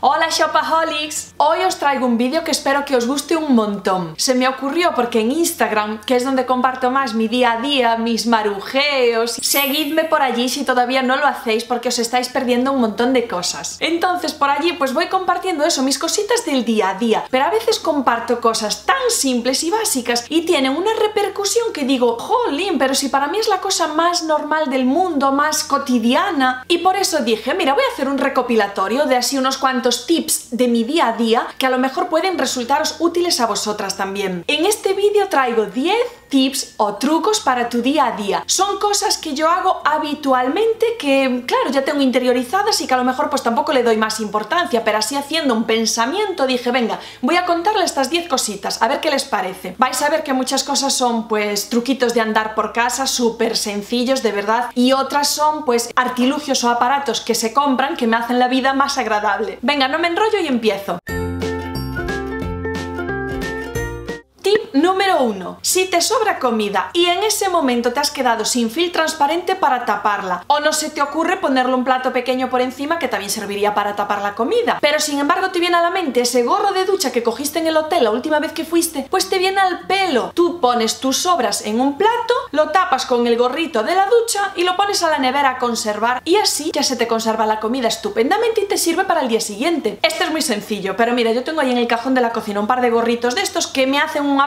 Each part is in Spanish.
Hola Shopaholics! Hoy os traigo un vídeo que espero que os guste un montón. Se me ocurrió porque en Instagram, que es donde comparto más mi día a día, mis marujeos, seguidme por allí si todavía no lo hacéis porque os estáis perdiendo un montón de cosas. Entonces por allí pues voy compartiendo eso, mis cositas del día a día, pero a veces comparto cosas tan simples y básicas y tienen una repercusión que digo, jolín, pero si para mí es la cosa más normal del mundo, más cotidiana, y por eso dije, mira, voy a hacer un recopilatorio de así unos cuantos tips de mi día a día que a lo mejor pueden resultaros útiles a vosotras también. En este vídeo traigo 10 tips o trucos para tu día a día. Son cosas que yo hago habitualmente que, claro, ya tengo interiorizadas y que a lo mejor pues tampoco le doy más importancia, pero así haciendo un pensamiento dije, venga, voy a contarle estas 10 cositas, a ver qué les parece. Vais a ver que muchas cosas son pues truquitos de andar por casa súper sencillos, de verdad, y otras son pues artilugios o aparatos que se compran que me hacen la vida más agradable. Venga, no me enrollo y empiezo. Número 1. Si te sobra comida y en ese momento te has quedado sin film transparente para taparla, o no se te ocurre ponerle un plato pequeño por encima que también serviría para tapar la comida, pero sin embargo te viene a la mente ese gorro de ducha que cogiste en el hotel la última vez que fuiste, pues te viene al pelo. Tú pones tus sobras en un plato, lo tapas con el gorrito de la ducha y lo pones a la nevera a conservar y así ya se te conserva la comida estupendamente y te sirve para el día siguiente. Esto es muy sencillo, pero mira, yo tengo ahí en el cajón de la cocina un par de gorritos de estos que me hacen un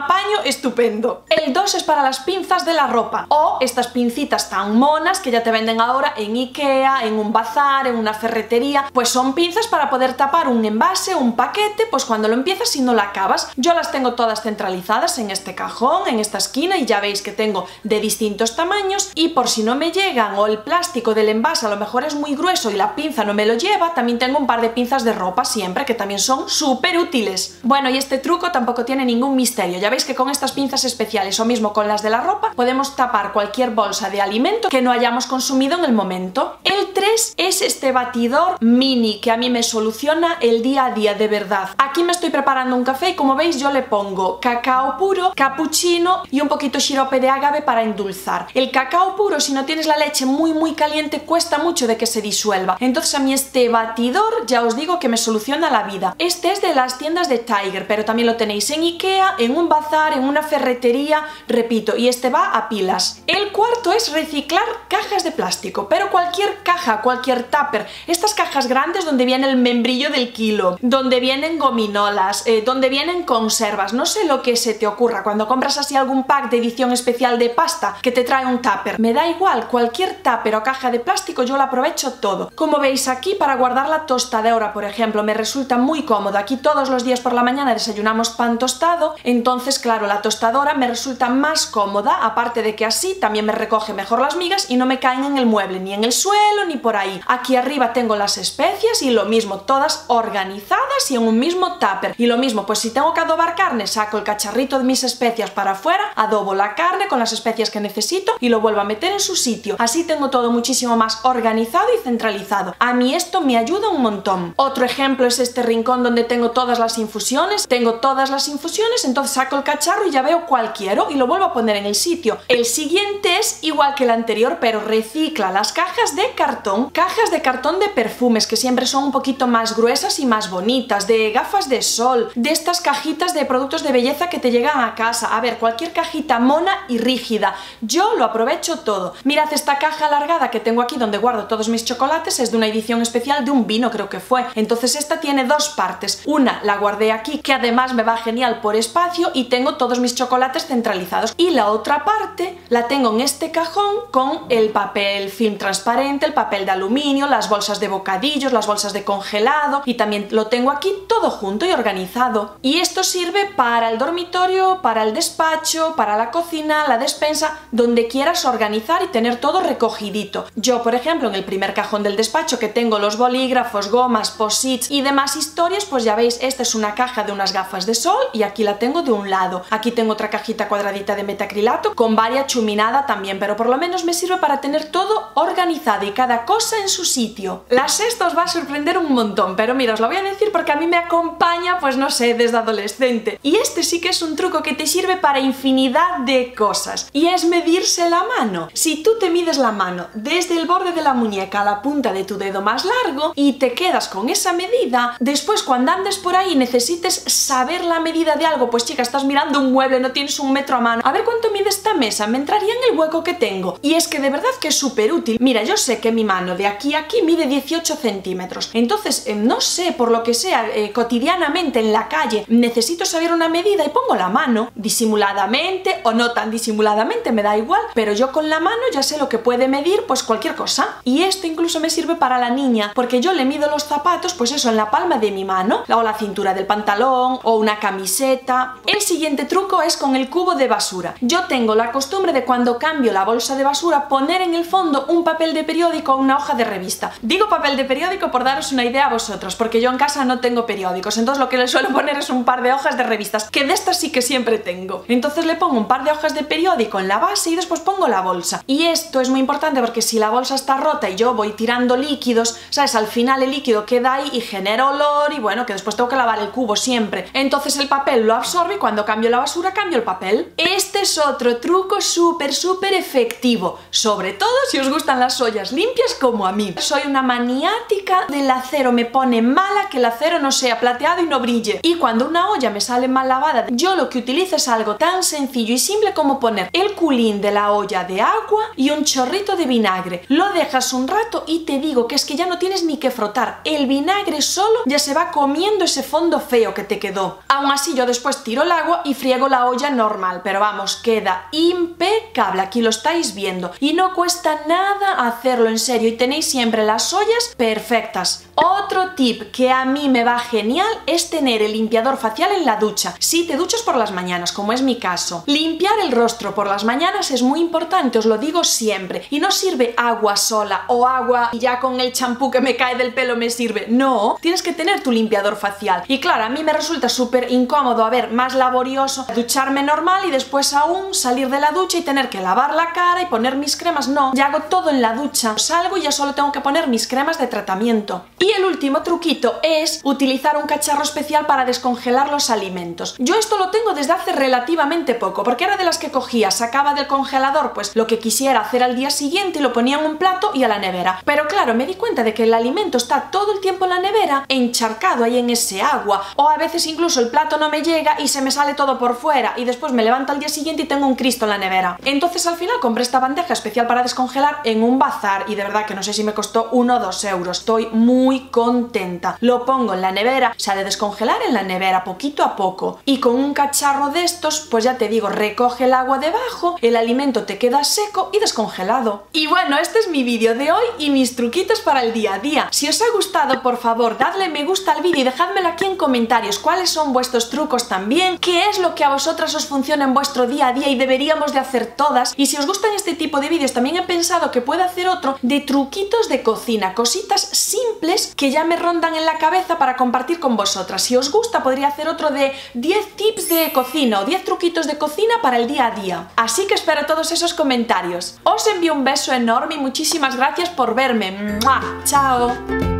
estupendo. El 2 es para las pinzas de la ropa o estas pincitas tan monas que ya te venden ahora en Ikea, en un bazar, en una ferretería, pues son pinzas para poder tapar un envase, un paquete, pues cuando lo empiezas y no lo acabas. Yo las tengo todas centralizadas en este cajón, en esta esquina y ya veis que tengo de distintos tamaños y por si no me llegan o el plástico del envase a lo mejor es muy grueso y la pinza no me lo lleva, también tengo un par de pinzas de ropa siempre que también son súper útiles. Bueno, y este truco tampoco tiene ningún misterio, ya veis que con estas pinzas especiales o mismo con las de la ropa podemos tapar cualquier bolsa de alimento que no hayamos consumido en el momento. El 3 es este batidor mini que a mí me soluciona el día a día de verdad. Aquí me estoy preparando un café y como veis yo le pongo cacao puro, cappuccino y un poquito sirope de agave para endulzar. El cacao puro si no tienes la leche muy muy caliente cuesta mucho de que se disuelva. Entonces a mí este batidor ya os digo que me soluciona la vida. Este es de las tiendas de Tiger pero también lo tenéis en Ikea, en un bazar, en una ferretería, repito, y este va a pilas. El cuarto es reciclar cajas de plástico, pero cualquier caja, cualquier tupper, estas cajas grandes donde viene el membrillo del kilo, donde vienen gominolas, eh, donde vienen conservas, no sé lo que se te ocurra cuando compras así algún pack de edición especial de pasta que te trae un tupper, me da igual, cualquier tupper o caja de plástico yo lo aprovecho todo. Como veis aquí, para guardar la tostadora, por ejemplo, me resulta muy cómodo. Aquí todos los días por la mañana desayunamos pan tostado, entonces claro, la tostadora me resulta más cómoda, aparte de que así también me recoge mejor las migas y no me caen en el mueble, ni en el suelo, ni por ahí. Aquí arriba tengo las especias y lo mismo, todas organizadas y en un mismo tupper. Y lo mismo, pues si tengo que adobar carne, saco el cacharrito de mis especias para afuera, adobo la carne con las especias que necesito y lo vuelvo a meter en su sitio. Así tengo todo muchísimo más organizado y centralizado. A mí esto me ayuda un montón. Otro ejemplo es este rincón donde tengo todas las infusiones. Tengo todas las infusiones, entonces saco el cacharro y ya veo cuál quiero y lo vuelvo a poner en el sitio. El siguiente es igual que el anterior, pero recicla las cajas de cartón, cajas de cartón de perfumes que siempre son un poquito más gruesas y más bonitas, de gafas de sol, de estas cajitas de productos de belleza que te llegan a casa. A ver, cualquier cajita mona y rígida. Yo lo aprovecho todo. Mirad esta caja alargada que tengo aquí donde guardo todos mis chocolates, es de una edición especial de un vino creo que fue. Entonces esta tiene dos partes. Una la guardé aquí, que además me va genial por espacio y tengo todos mis chocolates centralizados. Y la otra parte la tengo en este cajón con el papel film transparente, el papel de aluminio, las bolsas de bocadillos, las bolsas de congelado y también lo tengo aquí todo junto y organizado. Y esto sirve para el dormitorio, para el despacho, para la cocina, la despensa, donde quieras organizar y tener todo recogidito. Yo, por ejemplo, en el primer cajón del despacho que tengo los bolígrafos, gomas, posits y demás historias, pues ya veis, esta es una caja de unas gafas de sol y aquí la tengo de un lado Aquí tengo otra cajita cuadradita de metacrilato con varias chuminada también, pero por lo menos me sirve para tener todo organizado y cada cosa en su sitio. La sexta os va a sorprender un montón, pero mira, os lo voy a decir porque a mí me acompaña, pues no sé, desde adolescente. Y este sí que es un truco que te sirve para infinidad de cosas, y es medirse la mano. Si tú te mides la mano desde el borde de la muñeca a la punta de tu dedo más largo y te quedas con esa medida, después cuando andes por ahí necesites saber la medida de algo, pues chica, estás mirando un mueble, no tienes un metro a mano, a ver cuánto mide esta mesa, me entraría en el hueco que tengo. Y es que de verdad que es súper útil. Mira, yo sé que mi mano de aquí a aquí mide 18 centímetros, entonces eh, no sé, por lo que sea, eh, cotidianamente en la calle necesito saber una medida y pongo la mano, disimuladamente o no tan disimuladamente, me da igual, pero yo con la mano ya sé lo que puede medir pues cualquier cosa. Y esto incluso me sirve para la niña, porque yo le mido los zapatos, pues eso, en la palma de mi mano, o la cintura del pantalón, o una camiseta. El siguiente truco es con el cubo de basura. Yo tengo la costumbre de cuando cambio la bolsa de basura poner en el fondo un papel de periódico o una hoja de revista. Digo papel de periódico por daros una idea a vosotros, porque yo en casa no tengo periódicos, entonces lo que le suelo poner es un par de hojas de revistas, que de estas sí que siempre tengo. Entonces le pongo un par de hojas de periódico en la base y después pongo la bolsa. Y esto es muy importante porque si la bolsa está rota y yo voy tirando líquidos, ¿sabes? Al final el líquido queda ahí y genera olor y bueno, que después tengo que lavar el cubo siempre. Entonces el papel lo absorbe y cuando cambio la basura cambio el papel. Este es otro truco súper, súper efectivo, sobre todo si os gustan las ollas limpias como a mí. Soy una maniática del acero, me pone mala que el acero no sea plateado y no brille. Y cuando una olla me sale mal lavada, yo lo que utilizo es algo tan sencillo y simple como poner el culín de la olla de agua y un chorrito de vinagre. Lo dejas un rato y te digo que es que ya no tienes ni que frotar. El vinagre solo ya se va comiendo ese fondo feo que te quedó. Aún así yo después tiro el agua y friego la olla normal, pero vamos, queda impecable. Aquí lo estáis viendo. Y no cuesta nada hacerlo en serio y tenéis siempre las ollas perfectas. Otro tip que a mí me va genial es tener el limpiador facial en la ducha. Si te duchas por las mañanas, como es mi caso, limpiar el rostro por las mañanas es muy importante, os lo digo siempre. Y no sirve agua sola o agua y ya con el champú que me cae del pelo me sirve. No, tienes que tener tu limpiador facial. Y claro, a mí me resulta súper incómodo, a ver, más laborioso ducharme normal y después aún salir de la ducha y tener que lavar la cara y poner mis cremas. No, ya hago todo en la ducha. Salgo y ya solo tengo que poner mis cremas de tratamiento. Y el último truquito es utilizar un cacharro especial para descongelar los alimentos. Yo esto lo tengo desde hace relativamente poco, porque era de las que cogía, sacaba del congelador pues lo que quisiera hacer al día siguiente y lo ponía en un plato y a la nevera. Pero claro, me di cuenta de que el alimento está todo el tiempo en la nevera, encharcado ahí en ese agua, o a veces incluso el plato no me llega y se me sale todo por fuera y después me levanto al día siguiente y tengo un cristo en la nevera. Entonces al final compré esta bandeja especial para descongelar en un bazar y de verdad que no sé si me costó 1 o 2 euros. Estoy muy contenta. Lo pongo en la nevera, se ha de descongelar en la nevera poquito a poco y con un cacharro de estos, pues ya te digo, recoge el agua debajo, el alimento te queda seco y descongelado. Y bueno, este es mi vídeo de hoy y mis truquitos para el día a día. Si os ha gustado, por favor, dadle me gusta al vídeo y dejadmelo aquí en comentarios cuáles son vuestros trucos también, qué es lo que a vosotras os funciona en vuestro día a día y deberíamos de hacer todas. Y si os gustan este tipo de vídeos, también he pensado que puedo hacer otro de truquitos de cocina, cositas simples que ya me rondan en la cabeza para compartir con vosotras. Si os gusta, podría hacer otro de 10 tips de cocina o 10 truquitos de cocina para el día a día. Así que espero todos esos comentarios. Os envío un beso enorme y muchísimas gracias por verme. ¡Chao!